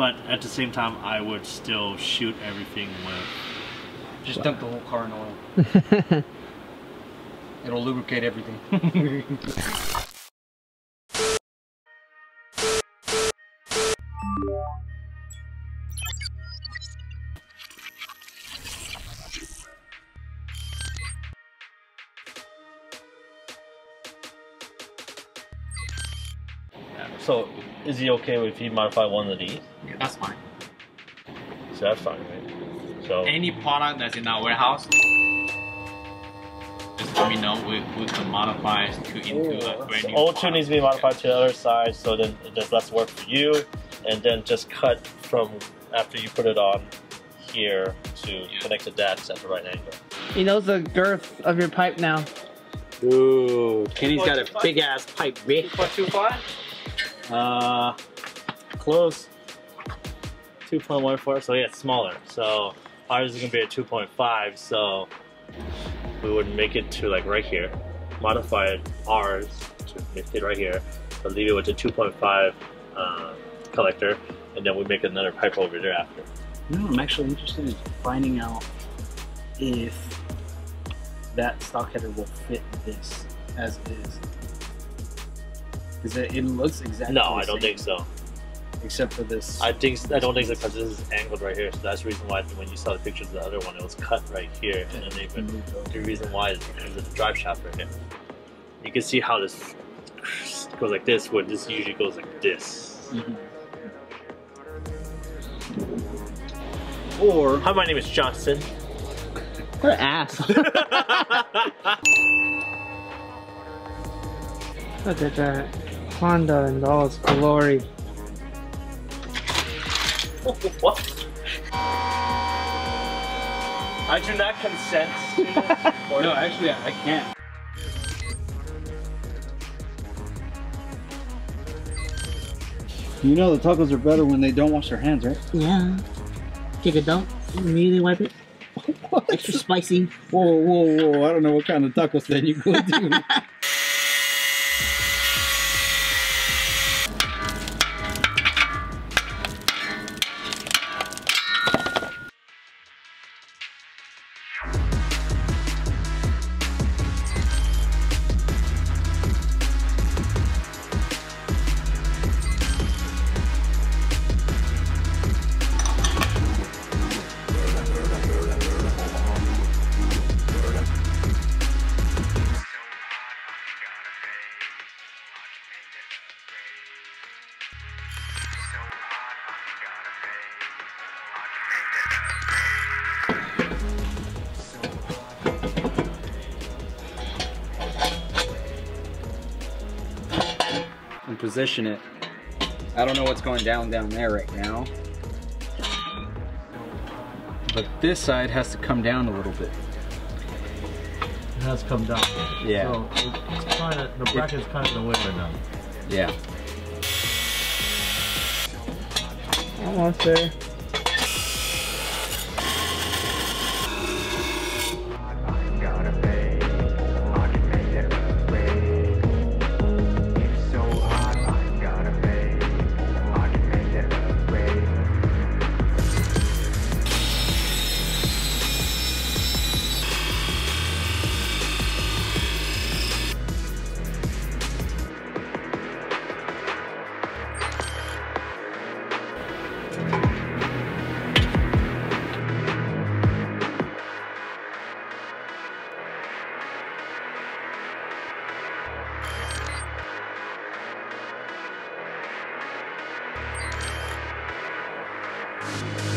but at the same time, I would still shoot everything with. Just dump the whole car in oil. It'll lubricate everything. So, is he okay if he modify one of these? Yeah, that's fine. So that's fine, right? So Any product that's in our warehouse, just let me know. We, we can modify it to into a oh, brand new. O2 needs to be modified to the other side, so then it does less work for you, and then just cut from after you put it on here to connect to that at the right angle. He knows the girth of your pipe now. Ooh, Kenny's got a big ass pipe, bitch. 2.25? Uh, close. 2.14, so yeah, it's smaller. So ours is gonna be a 2.5, so we would make it to like right here, modify ours to make it right here, but leave it with the 2.5 uh, collector, and then we make another pipe over there after. No, I'm actually interested in finding out if that stock header will fit this as it is. Because it, it looks exactly No, the I don't think so. Except for this. I think I don't think so because this is angled right here, so that's the reason why when you saw the pictures of the other one, it was cut right here, and then they even the reason why is because of the drive shaft right here. You can see how this goes like this, where this usually goes like this. Mhm. Or Hi, my name is Johnson. What an ass. Look at that. Honda in all its glory. what? I do not consent. no, actually, I, I can't. you know the tacos are better when they don't wash their hands, right? Yeah. Take a dump, immediately wipe it. Extra spicy. Whoa, whoa, whoa! I don't know what kind of tacos then you go to. Position it. I don't know what's going down down there right now. But this side has to come down a little bit. It has come down. Yeah. So it's kind of the bracket's kind of in the way right now. Yeah. Almost there. you